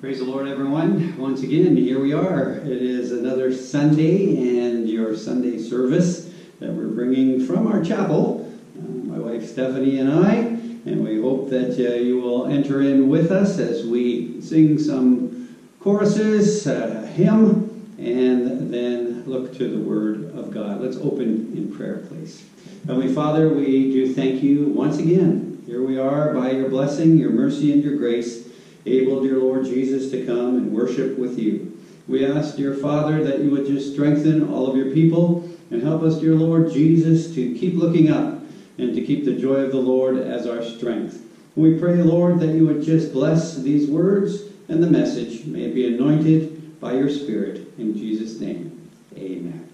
Praise the Lord, everyone. Once again, here we are. It is another Sunday and your Sunday service that we're bringing from our chapel, uh, my wife Stephanie and I. And we hope that uh, you will enter in with us as we sing some choruses, uh, hymn, and then look to the Word of God. Let's open in prayer, please. Heavenly Father, we do thank you once again. Here we are by your blessing, your mercy, and your grace able, dear Lord Jesus, to come and worship with you. We ask, dear Father, that you would just strengthen all of your people and help us, dear Lord Jesus, to keep looking up and to keep the joy of the Lord as our strength. We pray, Lord, that you would just bless these words and the message. May it be anointed by your Spirit. In Jesus' name, amen.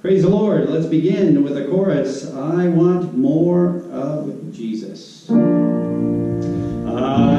Praise the Lord. Let's begin with a chorus. I want more of Jesus. I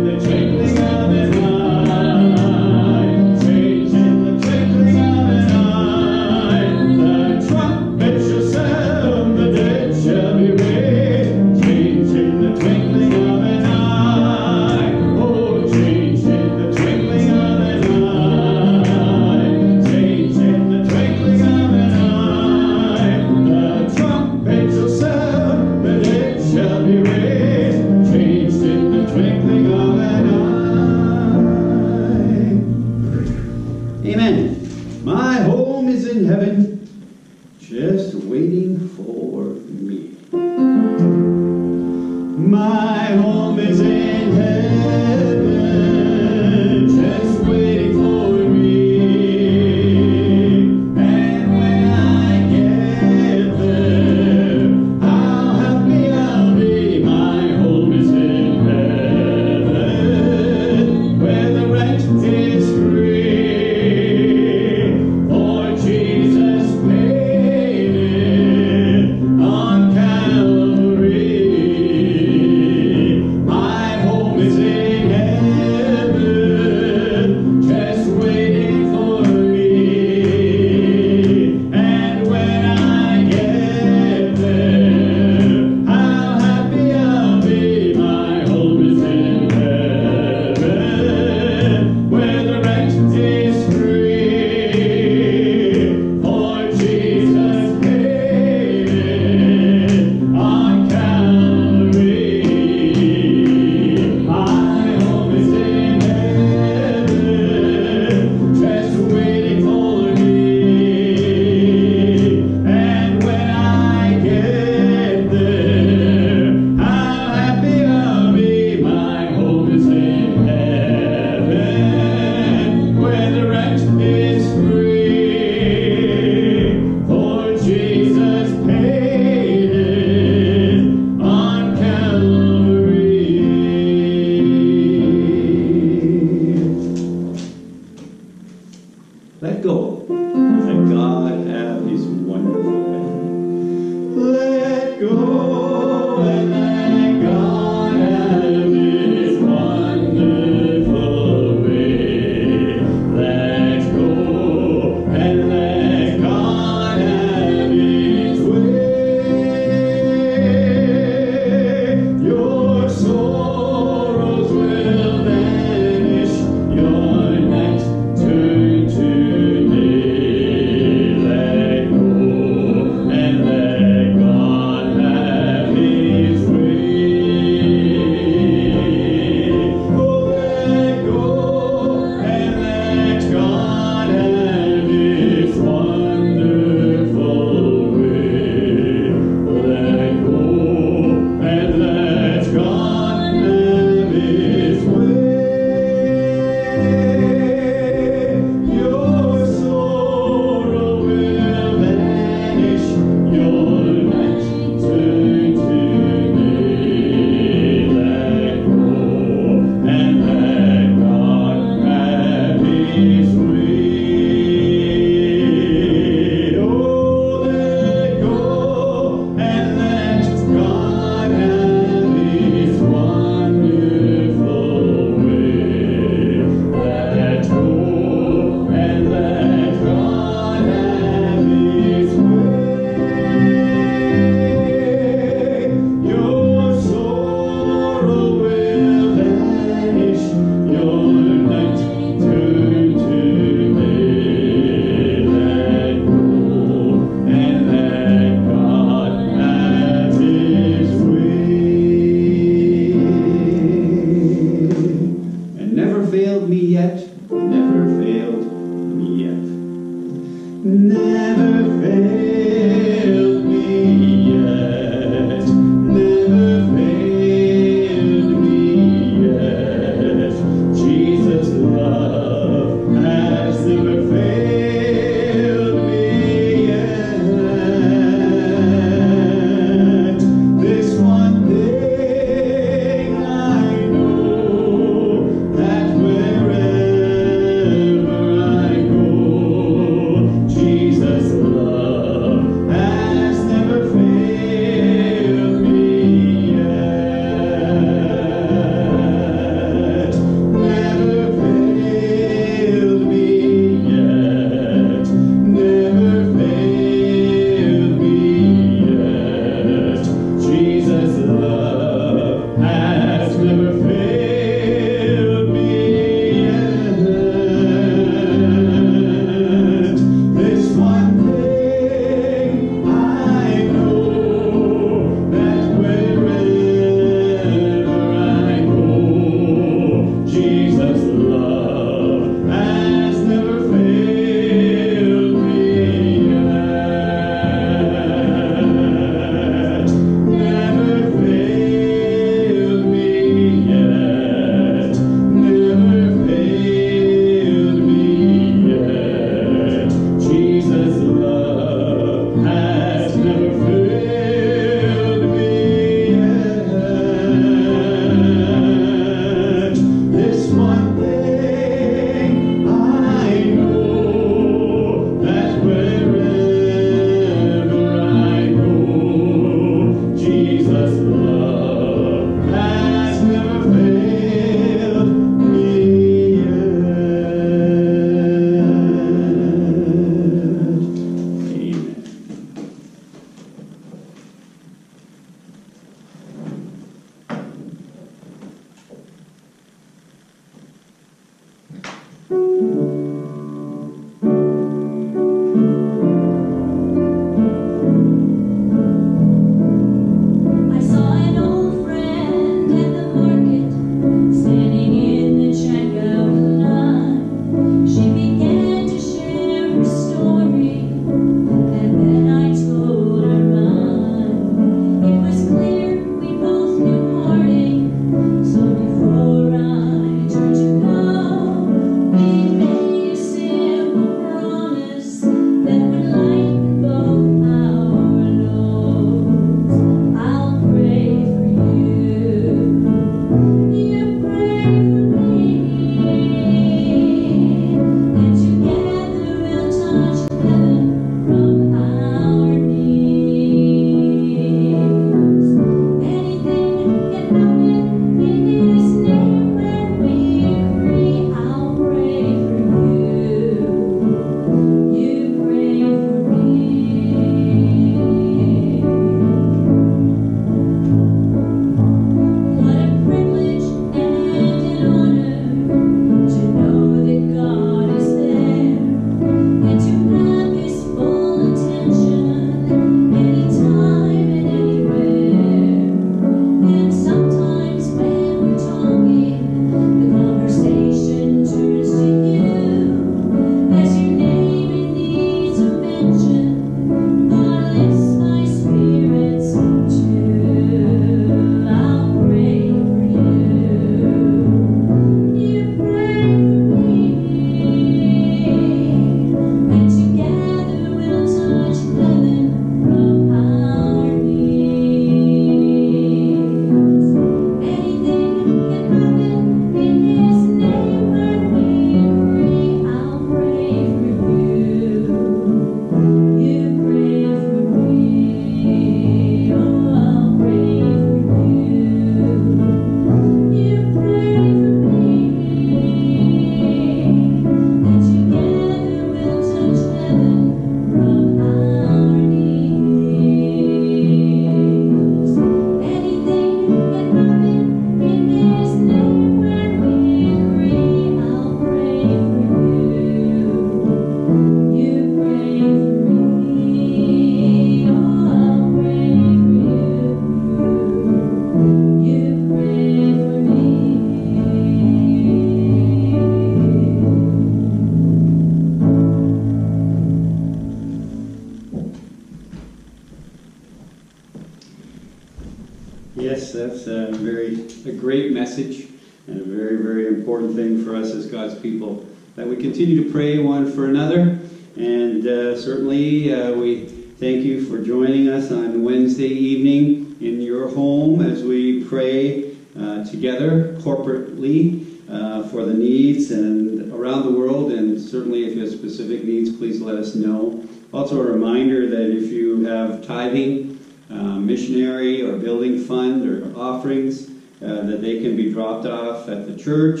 continue to pray one for another. And uh, certainly, uh, we thank you for joining us on Wednesday evening in your home as we pray uh, together corporately uh, for the needs and around the world. And certainly, if you have specific needs, please let us know. Also, a reminder that if you have tithing, uh, missionary or building fund or offerings, uh, that they can be dropped off at the church.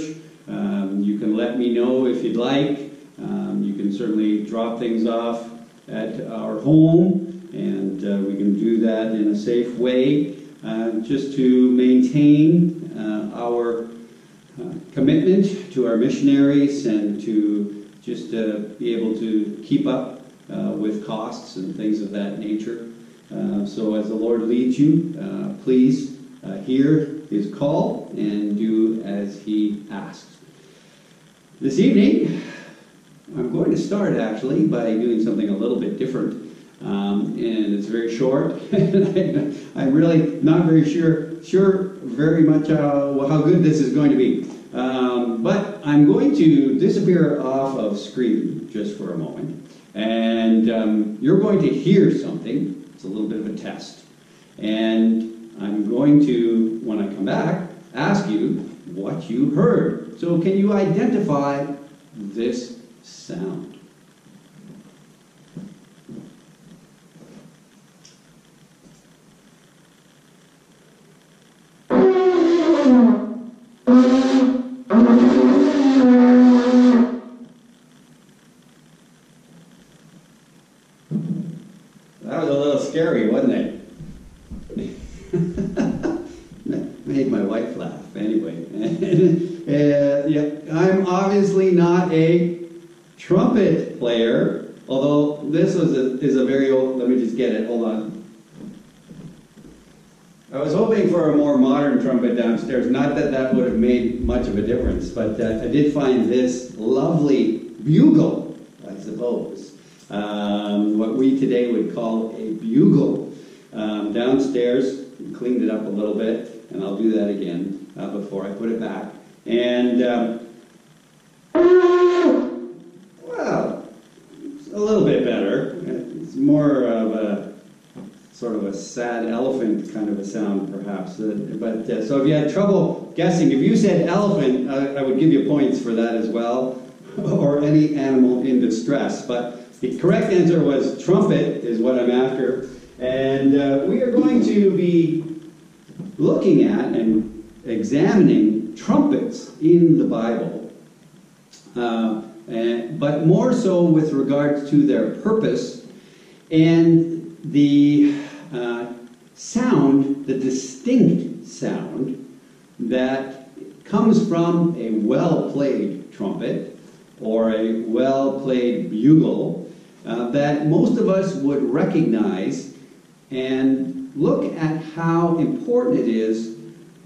You can let me know if you'd like. Um, you can certainly drop things off at our home, and uh, we can do that in a safe way uh, just to maintain uh, our uh, commitment to our missionaries and to just uh, be able to keep up with costs and things of that nature. so, as the Lord leads you, please hear his call and do as he asks. This evening, I'm going to start actually by doing something a little bit different. Um, and it's very short. I'm really not very sure, sure very much how, how good this is going to be. Um, but I'm going to disappear off of screen just for a moment. And um, you're going to hear something. It's a little bit of a test. And I'm going to, when I come back, ask you what you heard. So, can you identify this sound? But uh, I did find this lovely bugle, I suppose. Um, what we today would call a bugle. Um, downstairs, cleaned it up a little bit, and I'll do that again uh, before I put it back. And, um, well, a little bit better. It's more of a sort of a sad elephant kind of a sound, perhaps. Uh, but uh, so if you had trouble guessing, if you said elephant, uh, I would give you points for that as well, or any animal in distress. But the correct answer was trumpet, is what I'm after. And uh, we are going to be looking at and examining trumpets in the Bible, uh, and, but more so with regards to their purpose and the uh, sound, the distinct sound that comes from a well played trumpet or a well played bugle uh, that most of us would recognize and look at how important it is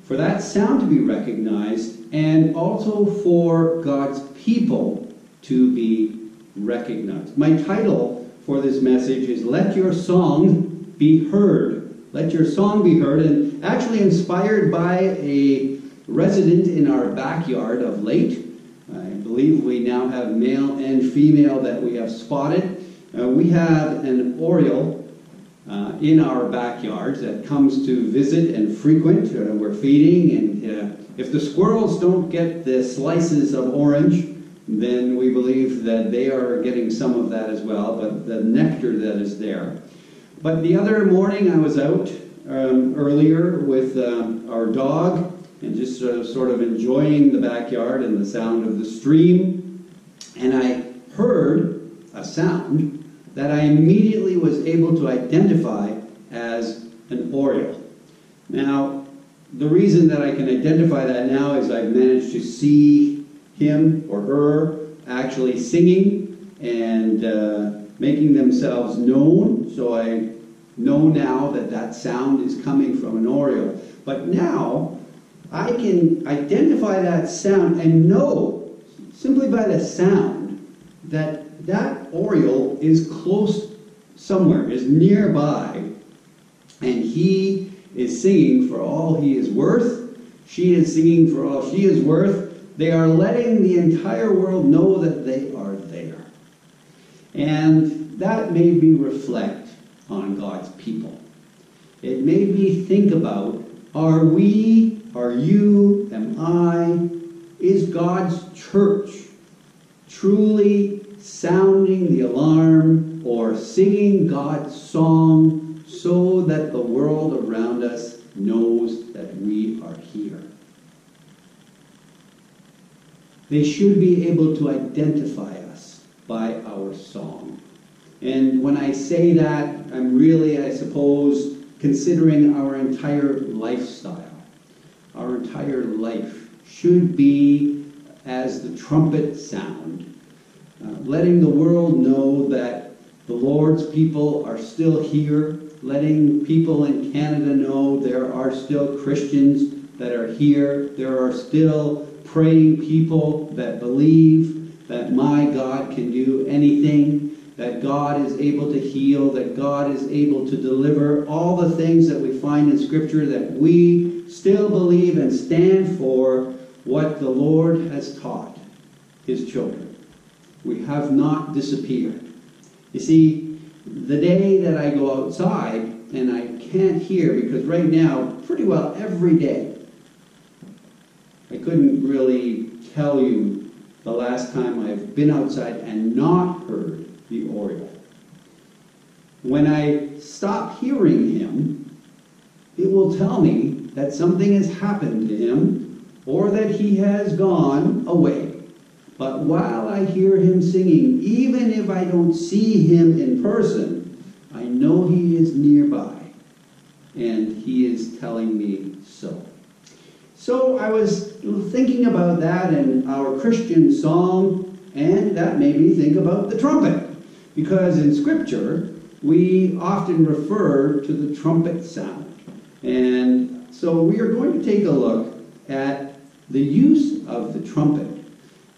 for that sound to be recognized and also for God's people to be recognized. My title for this message is Let Your Song Be Heard. Let Your Song Be Heard, and actually inspired by a resident in our backyard of late. I believe we now have male and female that we have spotted. Uh, we have an oriole uh, in our backyards that comes to visit and frequent. Uh, we're feeding, and uh, if the squirrels don't get the slices of orange, then we believe that they are getting some of that as well, but the nectar that is there. But the other morning I was out um, earlier with um, our dog and just uh, sort of enjoying the backyard and the sound of the stream, and I heard a sound that I immediately was able to identify as an oriole. Now, the reason that I can identify that now is I've managed to see him or her actually singing and uh, making themselves known. So I know now that that sound is coming from an oriole. But now I can identify that sound and know simply by the sound that that oriole is close somewhere, is nearby, and he is singing for all he is worth. She is singing for all she is worth. They are letting the entire world know that they are there. And that made me reflect on God's people. It made me think about are we, are you, am I, is God's church truly sounding the alarm or singing God's song so that the world around us knows that we are here? They should be able to identify us by our song. And when I say that, I'm really, I suppose, considering our entire lifestyle. Our entire life should be as the trumpet sound, uh, letting the world know that the Lord's people are still here, letting people in Canada know there are still Christians that are here, there are still praying people that believe that my God can do anything, that God is able to heal, that God is able to deliver, all the things that we find in Scripture that we still believe and stand for what the Lord has taught his children. We have not disappeared. You see, the day that I go outside and I can't hear, because right now, pretty well every day, I couldn't really tell you the last time I've been outside and not heard the Oriole. When I stop hearing him, it will tell me that something has happened to him or that he has gone away. But while I hear him singing, even if I don't see him in person, I know he is nearby and he is telling me so. So I was thinking about that and our Christian song, and that made me think about the trumpet. Because in Scripture, we often refer to the trumpet sound. And so we are going to take a look at the use of the trumpet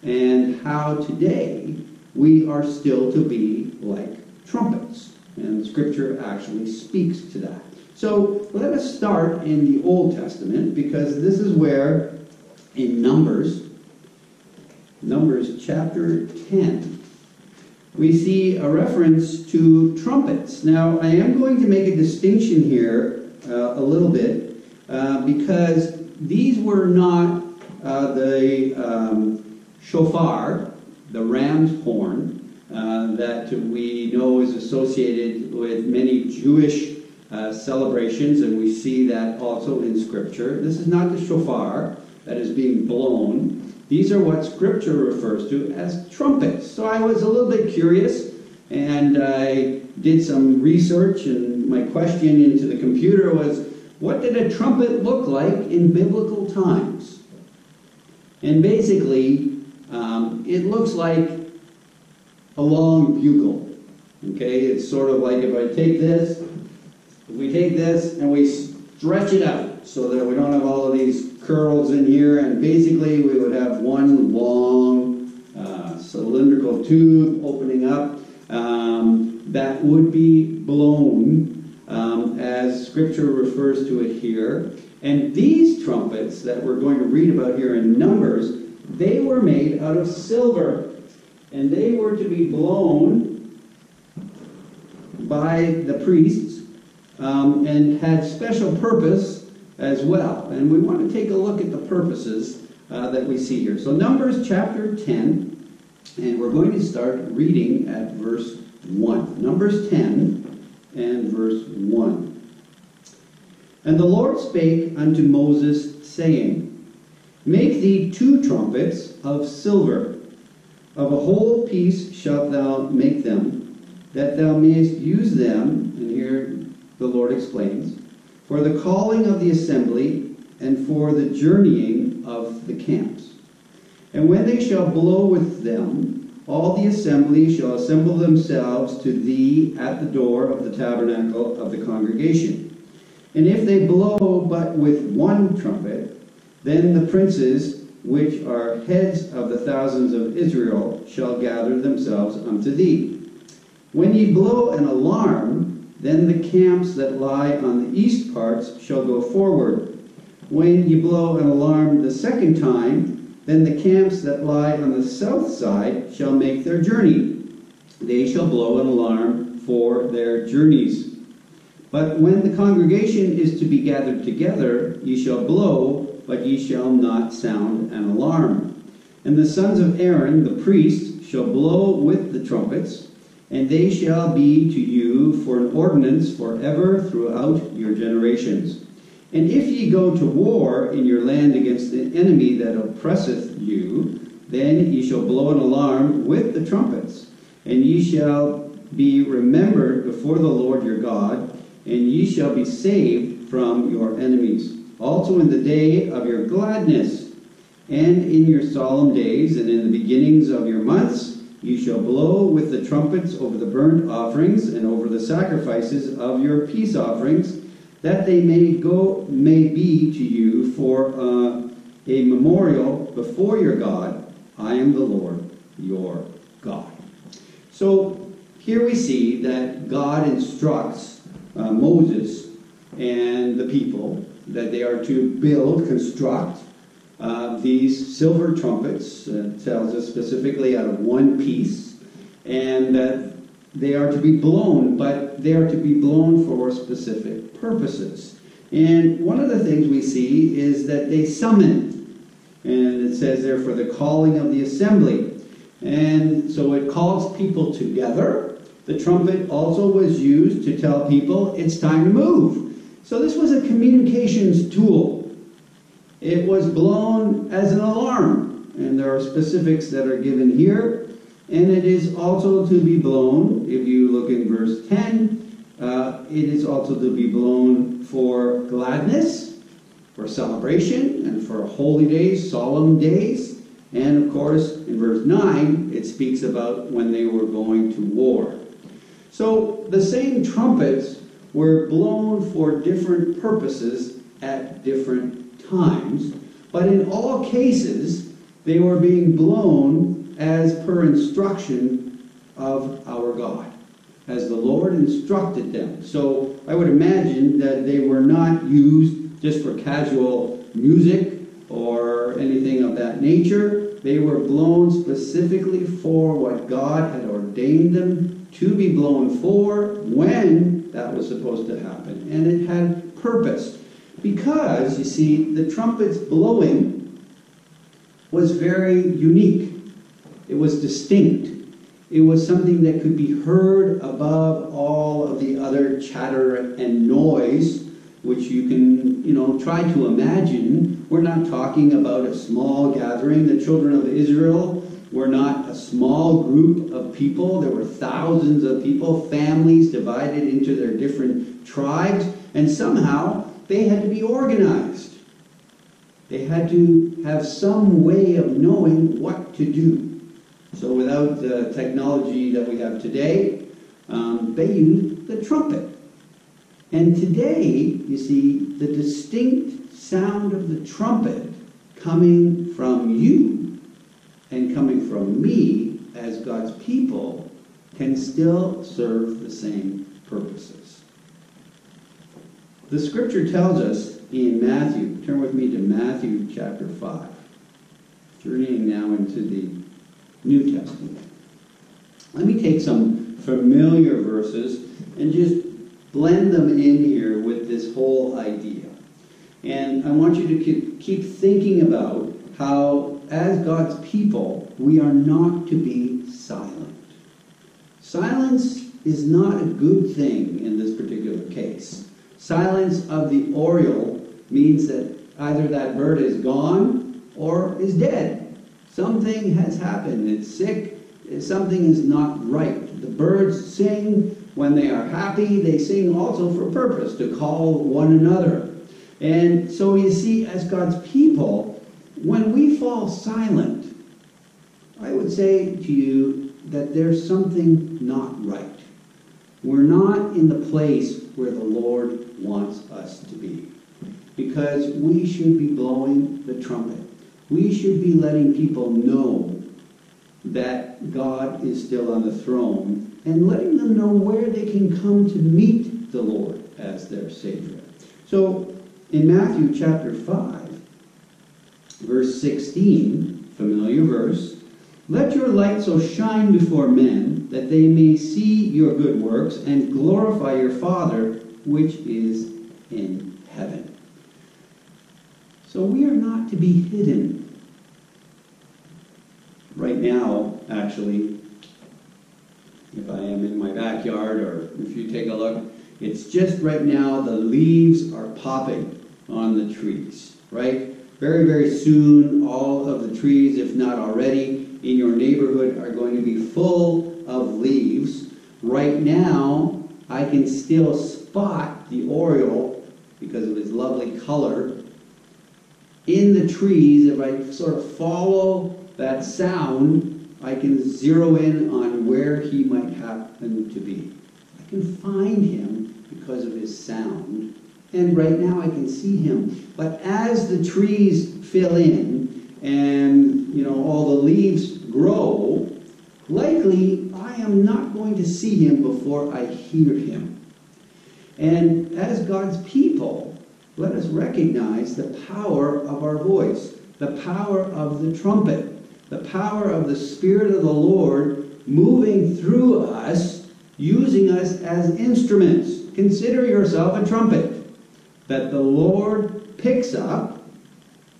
and how today we are still to be like trumpets. And Scripture actually speaks to that. So let us start in the Old Testament because this is where in Numbers, Numbers chapter 10, we see a reference to trumpets. Now, I am going to make a distinction here uh, a little bit uh, because these were not uh, the um, shofar, the ram's horn, uh, that we know is associated with many Jewish uh, celebrations, and we see that also in Scripture. This is not the shofar that is being blown. These are what Scripture refers to as trumpets. So I was a little bit curious and I did some research, and my question into the computer was what did a trumpet look like in biblical times? And basically, um, it looks like a long bugle. Okay, it's sort of like if I take this, if we take this and we stretch it out so that we don't have all of these curls in here, and basically we would have one long uh, cylindrical tube opening up um, that would be blown um, as Scripture refers to it here. And these trumpets that we're going to read about here in Numbers, they were made out of silver. And they were to be blown by the priests um, and had special purpose as well. And we want to take a look at the purposes uh, that we see here. So, Numbers chapter 10, and we're going to start reading at verse 1. Numbers 10 and verse 1. And the Lord spake unto Moses, saying, Make thee two trumpets of silver. Of a whole piece shalt thou make them, that thou mayest use them. And here the Lord explains for the calling of the assembly, and for the journeying of the camps. And when they shall blow with them, all the assembly shall assemble themselves to thee at the door of the tabernacle of the congregation. And if they blow but with one trumpet, then the princes, which are heads of the thousands of Israel, shall gather themselves unto thee. When ye blow an alarm, then the camps that lie on the east parts shall go forward. When ye blow an alarm the second time, then the camps that lie on the south side shall make their journey. They shall blow an alarm for their journeys. But when the congregation is to be gathered together, ye shall blow, but ye shall not sound an alarm. And the sons of Aaron, the priests, shall blow with the trumpets, and they shall be to you for an ordinance forever throughout your generations. And if ye go to war in your land against the enemy that oppresseth you, then ye shall blow an alarm with the trumpets, and ye shall be remembered before the Lord your God, and ye shall be saved from your enemies. Also in the day of your gladness, and in your solemn days, and in the beginnings of your months, you shall blow with the trumpets over the burnt offerings and over the sacrifices of your peace offerings, that they may go may be to you for uh, a memorial before your God. I am the Lord your God. So here we see that God instructs uh, Moses and the people that they are to build, construct uh, these silver trumpets, uh, tells us specifically out of one piece, and that they are to be blown, but they are to be blown for specific purposes. And one of the things we see is that they summon, and it says there for the calling of the assembly. And so it calls people together. The trumpet also was used to tell people it's time to move. So this was a communications tool. It was blown as an alarm, and there are specifics that are given here. And it is also to be blown, if you look in verse 10, uh, it is also to be blown for gladness, for celebration, and for holy days, solemn days. And of course, in verse 9, it speaks about when they were going to war. So the same trumpets were blown for different purposes at different times, but in all cases, they were being blown as per instruction of our God, as the Lord instructed them. So I would imagine that they were not used just for casual music or anything of that nature. They were blown specifically for what God had ordained them to be blown for when that was supposed to happen. And it had purpose. Because, you see, the trumpet's blowing was very unique. It was distinct. It was something that could be heard above all of the other chatter and noise, which you can, you know, try to imagine. We're not talking about a small gathering. The children of Israel were not a small group of people. There were thousands of people, families divided into their different tribes, and somehow they had to be organized. They had to have some way of knowing what to do. So without the technology that we have today, um, they used the trumpet. And today, you see, the distinct sound of the trumpet coming from you and coming from me as God's people can still serve the same purposes. The scripture tells us in Matthew, turn with me to Matthew chapter 5, journeying now into the New Testament. Let me take some familiar verses and just blend them in here with this whole idea. And I want you to keep thinking about how, as God's people, we are not to be silent. Silence is not a good thing in this particular case. Silence of the oriole means that either that bird is gone or is dead. Something has happened. It's sick. Something is not right. The birds sing when they are happy. They sing also for purpose, to call one another. And so you see, as God's people, when we fall silent, I would say to you that there's something not right. We're not in the place where the Lord wants us to be. Because we should be blowing the trumpet. We should be letting people know that God is still on the throne and letting them know where they can come to meet the Lord as their Savior. So, in Matthew chapter 5, verse 16, familiar verse, let your light so shine before men that they may see your good works and glorify your Father which is in heaven. So we are not to be hidden. Right now, actually, if I am in my backyard or if you take a look, it's just right now the leaves are popping on the trees, right? Very, very soon, all of the trees, if not already, in your neighborhood are going to be full of leaves. Right now, I can still spot the oriole because of his lovely color in the trees. If I sort of follow that sound, I can zero in on where he might happen to be. I can find him because of his sound. And right now I can see him. But as the trees fill in and you know all the leaves grow, likely I am not going to see him before I hear him. And as God's people, let us recognize the power of our voice, the power of the trumpet, the power of the Spirit of the Lord moving through us, using us as instruments. Consider yourself a trumpet that the Lord picks up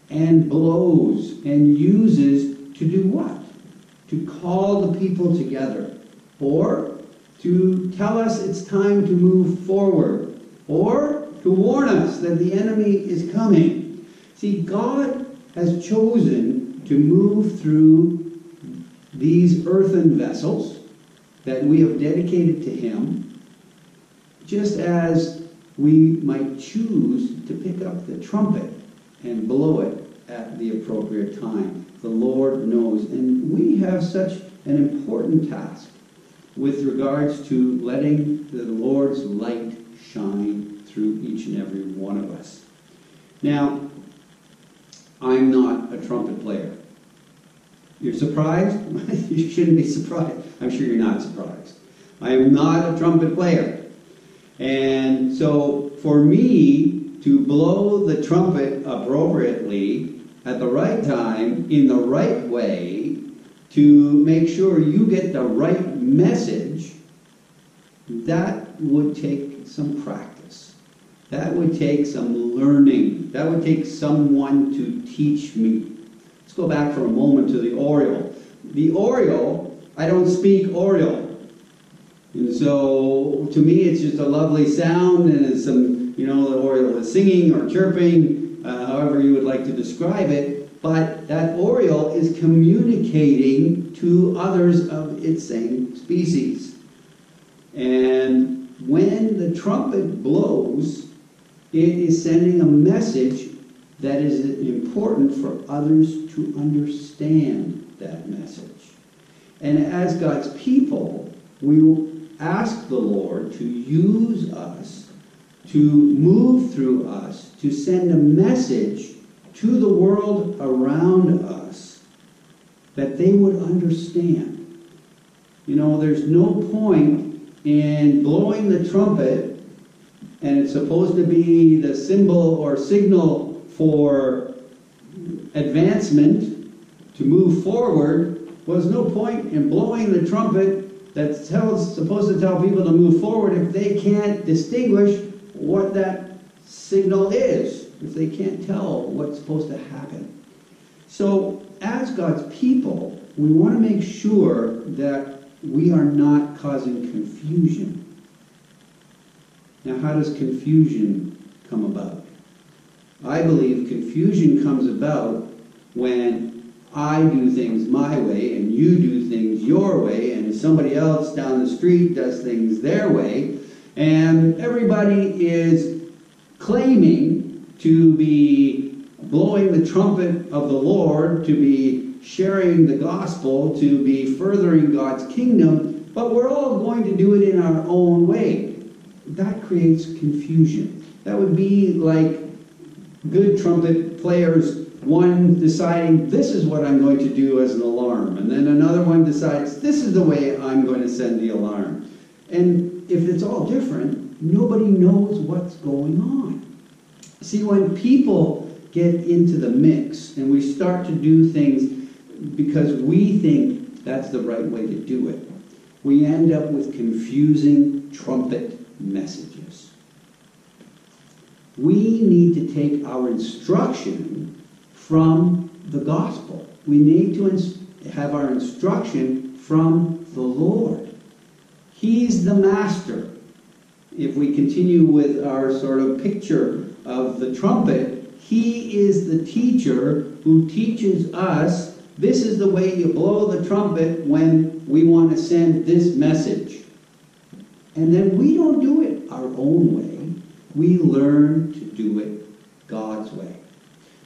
and blows and uses to do what? To call the people together, or to tell us it's time to move forward, or to warn us that the enemy is coming. See, God has chosen to move through these earthen vessels that we have dedicated to Him, just as we might choose to pick up the trumpet and blow it at the appropriate time. The Lord knows. And we have such an important task with regards to letting the Lord's light shine through each and every one of us. Now, I'm not a trumpet player. You're surprised? you shouldn't be surprised. I'm sure you're not surprised. I am not a trumpet player. And so for me to blow the trumpet appropriately at the right time, in the right way, to make sure you get the right message, that would take some practice. That would take some learning. That would take someone to teach me. Let's go back for a moment to the oriole. The oriole, I don't speak oriole. And so to me, it's just a lovely sound, and it's some, you know, the oriole is singing or chirping, uh, however you would like to describe it. But that oriole is communicating to others of its same species. And when the trumpet blows, it is sending a message that is important for others to understand that message. And as God's people, we ask the Lord to use us, to move through us, to send a message to the world around us that they would understand. You know, there's no point in blowing the trumpet, and it's supposed to be the symbol or signal for advancement to move forward. Well, there's no point in blowing the trumpet that's tells, supposed to tell people to move forward if they can't distinguish what that signal is, if they can't tell what's supposed to happen. So, as God's people, we want to make sure that we are not causing confusion. Now, how does confusion come about? I believe confusion comes about when I do things my way and you do things your way, somebody else down the street does things their way, and everybody is claiming to be blowing the trumpet of the Lord, to be sharing the gospel, to be furthering God's kingdom, but we're all going to do it in our own way. That creates confusion. That would be like good trumpet players one deciding this is what I'm going to do as an alarm, and then another one decides this is the way I'm going to send the alarm. And if it's all different, nobody knows what's going on. See, when people get into the mix and we start to do things because we think that's the right way to do it, we end up with confusing trumpet messages. We need to take our instruction from the gospel. We need to have our instruction from the Lord. He's the master. If we continue with our sort of picture of the trumpet, he is the teacher who teaches us this is the way you blow the trumpet when we want to send this message. And then we don't do it our own way. We learn to do it God's way.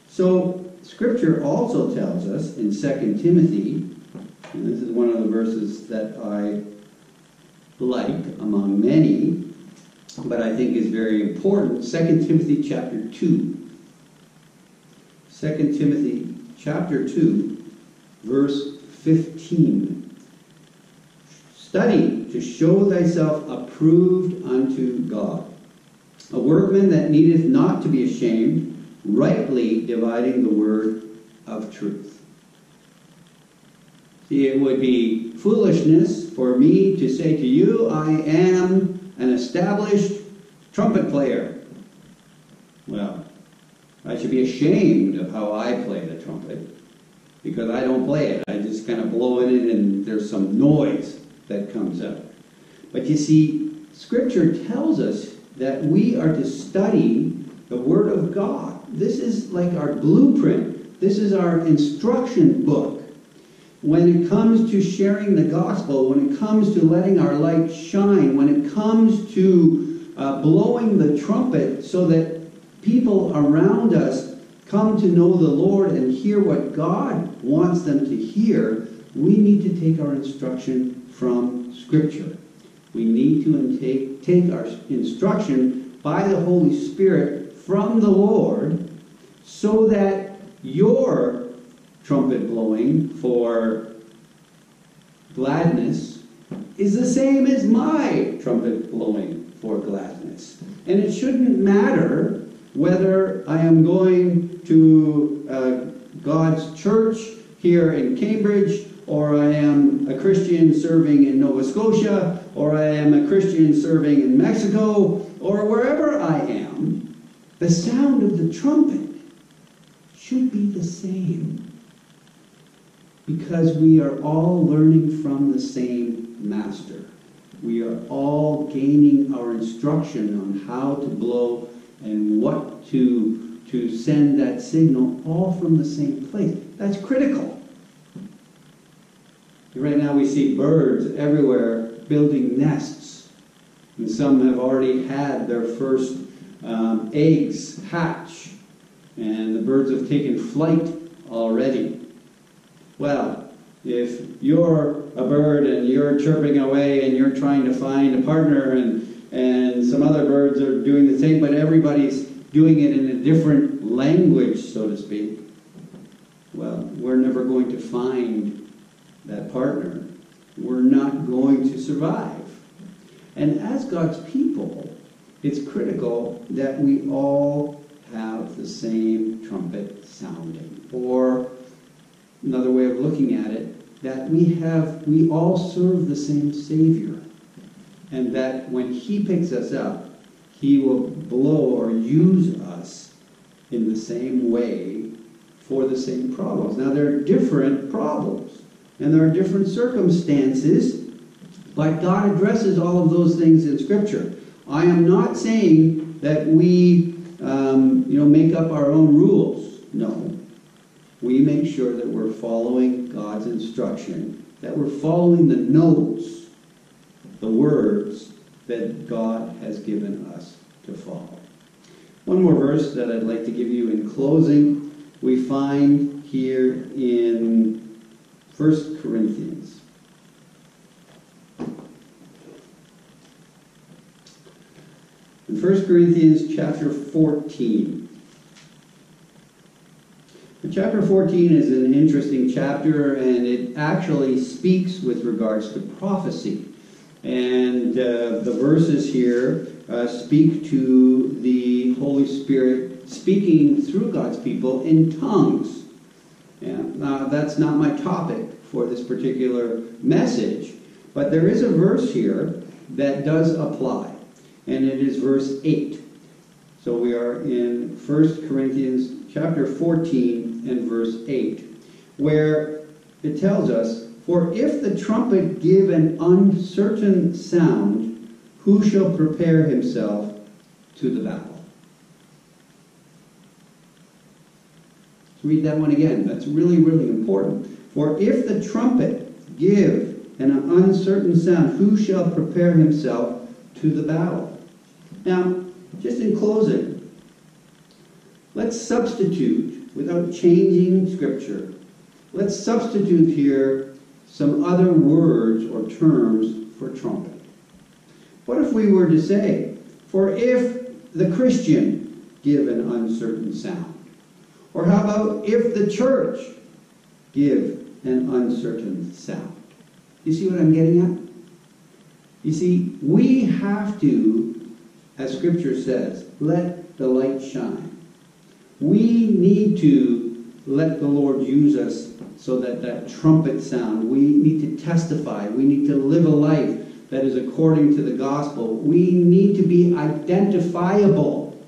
So, Scripture also tells us in 2 Timothy, and this is one of the verses that I like among many, but I think is very important. 2 Timothy chapter 2. 2 Timothy chapter 2, verse 15. Study to show thyself approved unto God, a workman that needeth not to be ashamed, rightly dividing the word of truth. See, it would be foolishness for me to say to you, I am an established trumpet player. Well, I should be ashamed of how I play the trumpet because I don't play it. I just kind of blow in it and there's some noise that comes out. But you see, Scripture tells us that we are to study the Word of God. This is like our blueprint, this is our instruction book. When it comes to sharing the gospel, when it comes to letting our light shine, when it comes to uh, blowing the trumpet so that people around us come to know the Lord and hear what God wants them to hear, we need to take our instruction from Scripture. We need to take, take our instruction by the Holy Spirit from the Lord so that your trumpet blowing for gladness is the same as my trumpet blowing for gladness. And it shouldn't matter whether I am going to uh, God's church here in Cambridge, or I am a Christian serving in Nova Scotia, or I am a Christian serving in Mexico, or wherever I am, the sound of the trumpet should be the same. Because we are all learning from the same master. We are all gaining our instruction on how to blow and what to, to send that signal, all from the same place. That's critical. Right now we see birds everywhere building nests. And some have already had their first um, eggs hatch. And the birds have taken flight already. Well, if you're a bird and you're chirping away and you're trying to find a partner and and some other birds are doing the same, but everybody's doing it in a different language, so to speak. Well, we're never going to find that partner. We're not going to survive. And as God's people, it's critical that we all have the same trumpet sounding. Or another way of looking at it, that we have we all serve the same Savior and that when He picks us up, He will blow or use us in the same way for the same problems. Now, there are different problems, and there are different circumstances, but God addresses all of those things in Scripture. I am not saying that we, um, you know, make up our own rules. No. We make sure that we're following God's instruction, that we're following the notes the words that God has given us to follow. One more verse that I'd like to give you in closing, we find here in 1 Corinthians. In 1 Corinthians chapter 14. chapter 14 is an interesting chapter, and it actually speaks with regards to prophecy. And uh, the verses here uh, speak to the Holy Spirit speaking through God's people in tongues. Yeah, now, that's not my topic for this particular message, but there is a verse here that does apply, and it is verse 8. So we are in 1 Corinthians chapter 14 and verse 8, where it tells us, For if the trumpet give an uncertain sound, who shall prepare himself to the battle? Let's read that one again. That's really, really important. For if the trumpet give an uncertain sound, who shall prepare himself to the battle? Now, just in closing, let's substitute, without changing Scripture, let's substitute here some other words or terms for trumpet. What if we were to say, for if the Christian give an uncertain sound? Or how about if the church give an uncertain sound? You see what I'm getting at? You see, we have to, as Scripture says, let the light shine. We need to let the Lord use us so that that trumpet sound, we need to testify. We need to live a life that is according to the gospel. We need to be identifiable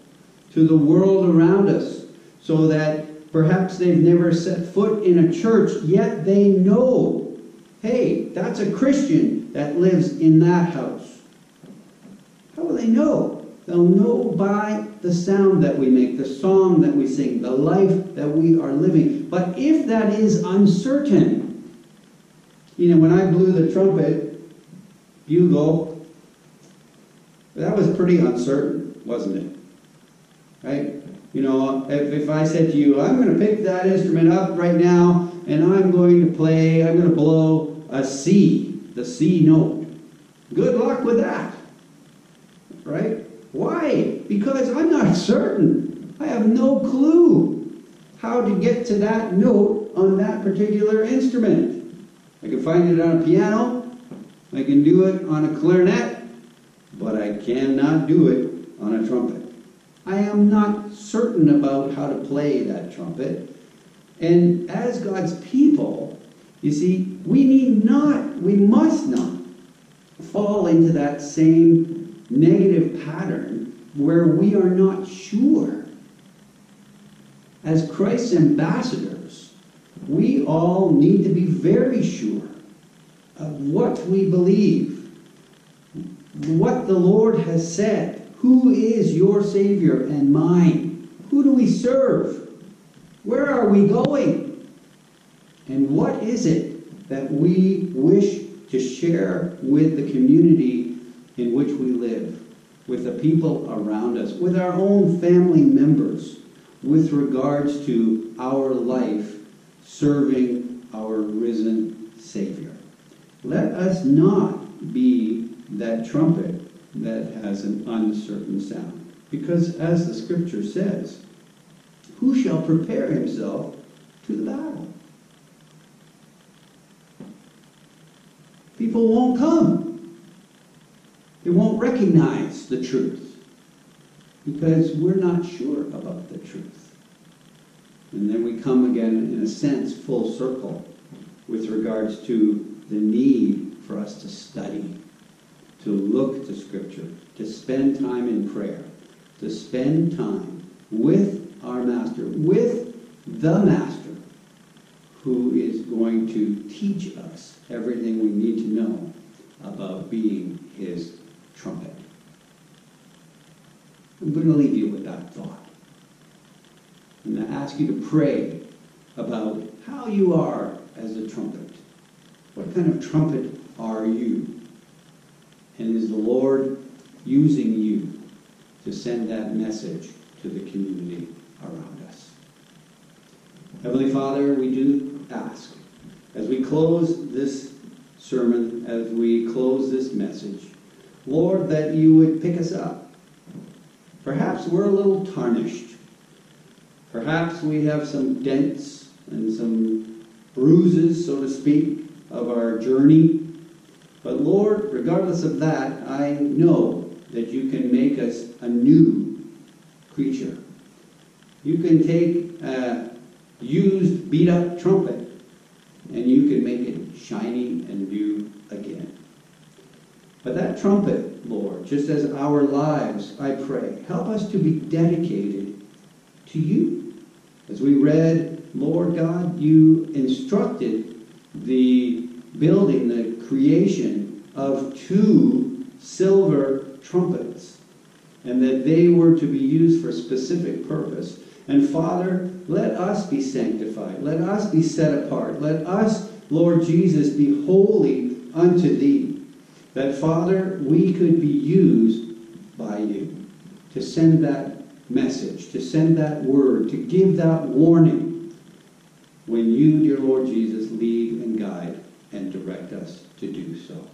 to the world around us so that perhaps they've never set foot in a church, yet they know, hey, that's a Christian that lives in that house. How will they know? They'll know by the sound that we make, the song that we sing, the life that we are living. But if that is uncertain, you know, when I blew the trumpet, bugle, that was pretty uncertain, wasn't it? Right? You know, if, if I said to you, I'm going to pick that instrument up right now and I'm going to play, I'm going to blow a C, the C note. Good luck with that. Right? Why? Because I'm not certain. I have no clue how to get to that note on that particular instrument. I can find it on a piano, I can do it on a clarinet, but I cannot do it on a trumpet. I am not certain about how to play that trumpet. And as God's people, you see, we need not, we must not fall into that same negative pattern where we are not sure. As Christ's ambassadors, we all need to be very sure of what we believe, what the Lord has said. Who is your Savior and mine? Who do we serve? Where are we going? And what is it that we wish to share with the community in which we live, with the people around us, with our own family members, with regards to our life serving our risen Savior? Let us not be that trumpet that has an uncertain sound. Because as the scripture says, who shall prepare himself to the battle? People won't come. They won't recognize the truth because we're not sure about the truth. And then we come again, in a sense, full circle with regards to the need for us to study to look to Scripture, to spend time in prayer, to spend time with our Master, with the Master, who is going to teach us everything we need to know about being his trumpet. I'm going to leave you with that thought. I'm going to ask you to pray about how you are as a trumpet. What kind of trumpet are you? And is the Lord using you to send that message to the community around us? Heavenly Father, we do ask, as we close this sermon, as we close this message, Lord, that you would pick us up. Perhaps we're a little tarnished. Perhaps we have some dents and some bruises, so to speak, of our journey. But Lord, regardless of that, I know that you can make us a new creature. You can take a used, beat up trumpet and you can make it shiny and new again. But that trumpet, Lord, just as our lives, I pray, help us to be dedicated to you. As we read, Lord God, you instructed the building, the creation of two silver trumpets, and that they were to be used for a specific purpose. And Father, let us be sanctified. Let us be set apart. Let us, Lord Jesus, be holy unto thee. That, Father, we could be used by you to send that message, to send that word, to give that warning when you, dear Lord Jesus, lead and guide and direct us to do so.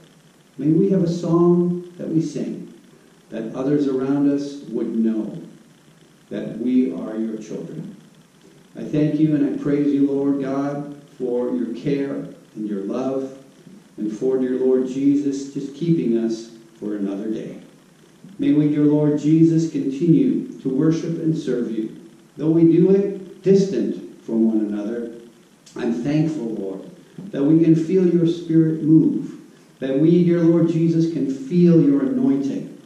May we have a song that we sing that others around us would know that we are your children. I thank you and I praise you, Lord God, for your care and your love, and for, dear Lord Jesus, just keeping us for another day. May we, dear Lord Jesus, continue to worship and serve you. Though we do it distant from one another, I'm thankful, Lord, that we can feel your spirit move, that we, dear Lord Jesus, can feel your anointing.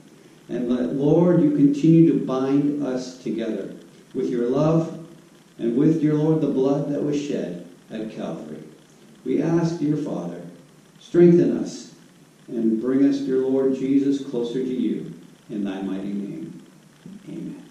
And let, Lord, you continue to bind us together with your love and with, dear Lord, the blood that was shed at Calvary. We ask, dear Father, Strengthen us and bring us, dear Lord Jesus, closer to you. In thy mighty name, amen.